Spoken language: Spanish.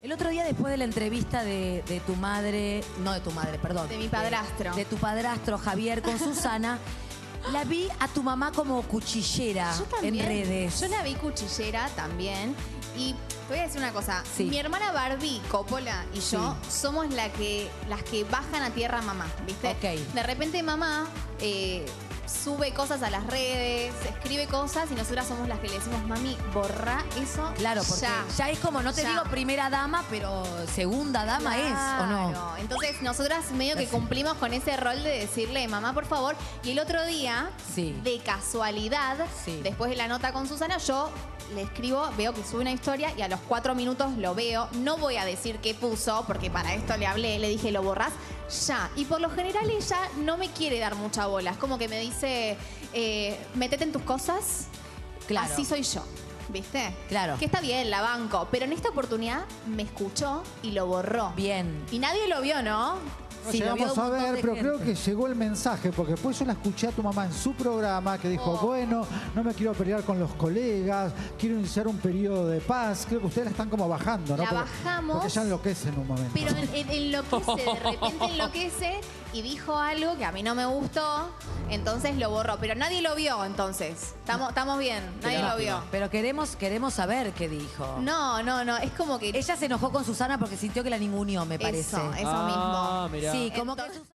El otro día, después de la entrevista de, de tu madre, no de tu madre, perdón. De mi padrastro. De, tu padrastro, Javier, con Susana, la vi a tu mamá como cuchillera Yo también. en redes. Yo la vi cuchillera también. Y te voy a decir una cosa. Sí. Mi hermana Barbie Coppola y yo Sí. somos la que, las que bajan a tierra a mamá, ¿viste? Ok. De repente mamá eh, sube cosas a las redes, escribe cosas y nosotras somos las que le decimos, mami, borra eso Claro, porque ya, es como, no te Ya. digo primera dama, pero segunda dama es, ¿o no? Entonces nosotras medio que cumplimos con ese rol de decirle, mamá, por favor. Y el otro día, Sí. de casualidad, Sí. después de la nota con Susana, yo le escribo, veo que sube una historia y a los cuatro minutos lo veo. No voy a decir qué puso, porque para esto le hablé, le dije, lo borrás ya. Y por lo general ella no me quiere dar mucha bola. Es como que me dice, eh, métete en tus cosas, Claro. así soy yo. ¿Viste? Claro. Que está bien, la banco. Pero en esta oportunidad me escuchó y lo borró. Bien. Y nadie lo vio, ¿no? Sí, un a ver, pero creo que llegó el mensaje, porque después yo la escuché a tu mamá en su programa que dijo, Oh. bueno, no me quiero pelear con los colegas, quiero iniciar un periodo de paz. Creo que ustedes la están como bajando, ¿no? La Porque- bajamos. Porque ella enloquece en un momento. Pero en- en- enloquece, de repente enloquece y dijo algo que a mí no me gustó, entonces lo borró. Pero nadie lo vio, entonces. Estamos, estamos bien, nadie Pero- lo vio. Pero queremos, queremos saber qué dijo. No, no, no, es como que Ella se enojó con Susana porque sintió que la ninguneó, me parece. eso, eso Ah, mismo. mirá. Sí, como que Entonces- Susana